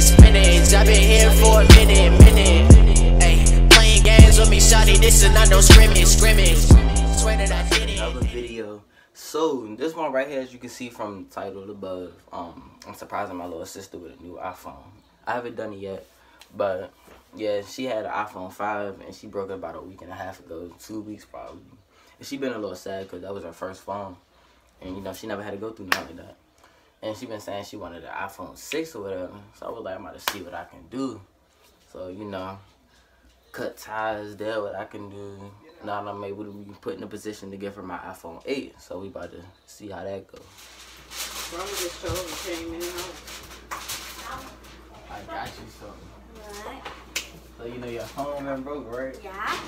Spinach, I've been here for a minute, minute. Hey, playing games with me, shawty, this is not no scrimmage, scrimmage. Swear that I did it. Another video. So this one right here, as you can see from the title above, um, I'm surprising my little sister with a new iPhone. I haven't done it yet, but yeah, she had an iPhone 5 and she broke it about a week and a half ago, two weeks probably. And she been a little sad because that was her first phone, and you know she never had to go through nothing like that. And she been saying she wanted an iPhone 6 or whatever. So I was like, I'm about to see what I can do. So, you know, cut ties there, what I can do. Now I'm able to be put in a position to give her my iPhone 8. So we about to see how that goes. Mama just told me came in. I got you something. What? So you know your phone and broke, right? Yeah.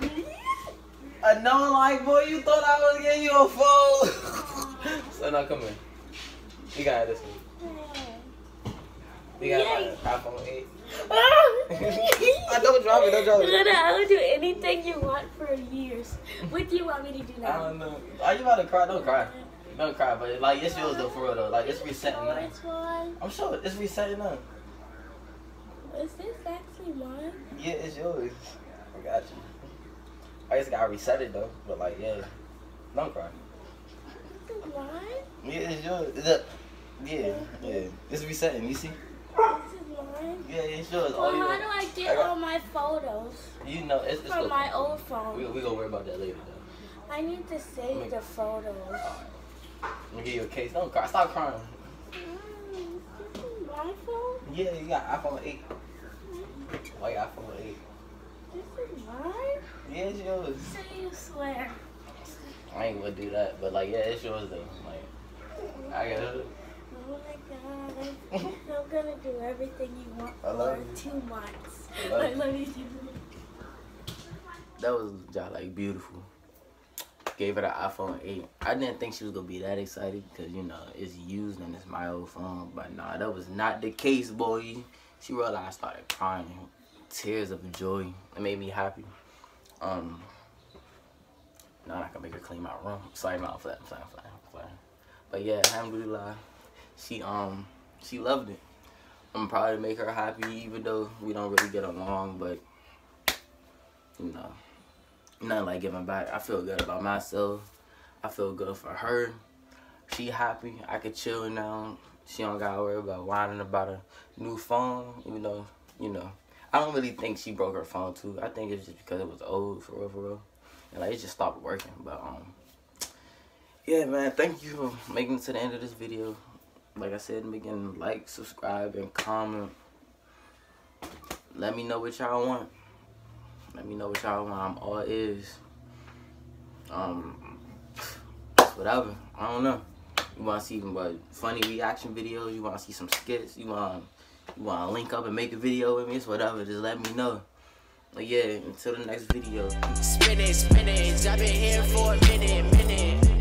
I know, like, boy, you thought I was getting you a phone. Oh, so now come here. You got this one. You got Yay. my iPhone 8. I ah. I don't drop it, don't drop it. I will do anything you want for years. What do you want me to do now? I don't know. Are you about to cry? Don't cry. Don't cry, but like it's yours though, for real though. Like it's resetting. Which one? I'm sure it's resetting now. Is this actually mine? Yeah, it's yours. I got you. I just gotta reset it though. But like, yeah. Don't cry. Mine? Yeah, it's yours. Is it? Yeah, yeah. It's resetting. You see? This is mine? Yeah, it's yours. Well, how do I I get got- all my photos you know, it's, it's from my old We phone? we gonna worry about that later though. I need to save the photos. I'm gonna give you a case. Don't cry. Stop crying. Mm, my phone? Yeah, you got iPhone 8. Why you iPhone 8? This is mine? Yeah, it's yours. Say you swear. I ain't gonna do that, but like, yeah, it's yours though. Like, I got it. Oh my god. I'm gonna do everything you want I love for you. two months. I love I you. love you. That was just like beautiful. Gave her the iPhone 8. I didn't think she was gonna be that excited because you know it's used and it's my old phone. But nah, that was not the case, boy. She realized I started crying, tears of joy. It made me happy. Um, now I can make her clean my room. Sorry, no, I'm flat, flat, flat, flat. But yeah, alhamdulillah, she um she loved it. I'm proud to make her happy, even though we don't really get along. But you know, nothing like giving back. I feel good about myself. I feel good for her. She happy. I could chill now. She don't gotta worry about whining about a new phone. Even though, you know, I don't really think she broke her phone too. I think it's just because it was old for real, for real. And like it just stopped working. But um, yeah, man. Thank you for making it to the end of this video. Like I said in the beginning, like, subscribe, and comment. Let me know what y'all want. Let me know what y'all want. I'm all ears. Um, whatever. I don't know. You want to see what funny reaction videos? You want to see some skits? You want you want to link up and make a video with me? It's whatever. Just let me know. But yeah, until the next video. Spinach, spinach, I've been here for a minute, minute.